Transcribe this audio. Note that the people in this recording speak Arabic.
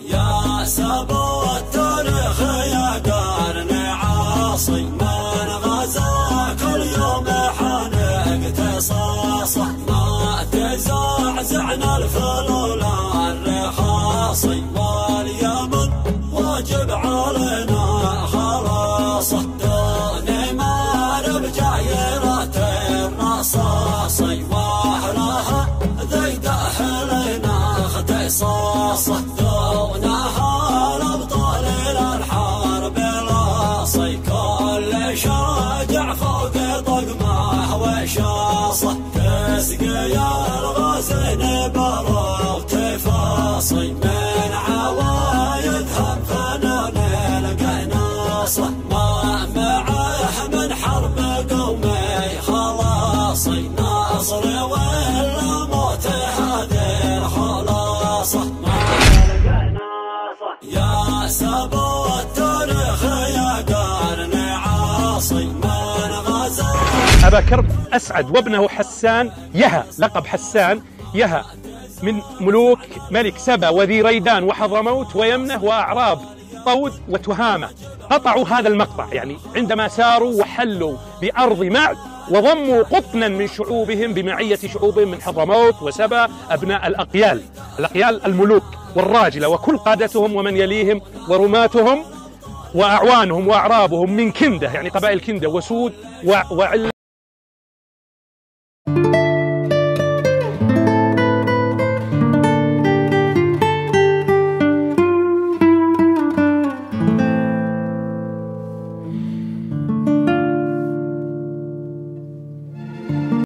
يا سبو التاريخ يا قرن عاصي من غزا كل يوم حنق تصاصه ما تزعزعنا الفلول الرخاصي واليمن واجب وشاصه تسقي الغزن برا وتفاصي من عوايدهم فنان القناصه ما معه من حرب قومي خلاصي. ناصر ولا موت هذه الخلاصة. يا سبو أبا كرب أسعد وابنه حسان يها لقب حسان يها من ملوك ملك سبأ وذي ريدان وحضرموت ويمنه وأعراب طود وتهامة. قطعوا هذا المقطع يعني عندما ساروا وحلوا بأرض معد وضموا قطنا من شعوبهم بمعية شعوبهم من حضرموت وسبأ أبناء الأقيال. الأقيال الملوك والراجلة وكل قادتهم ومن يليهم ورماتهم وأعوانهم وأعرابهم من كندة يعني قبائل كندة وسود و- وعل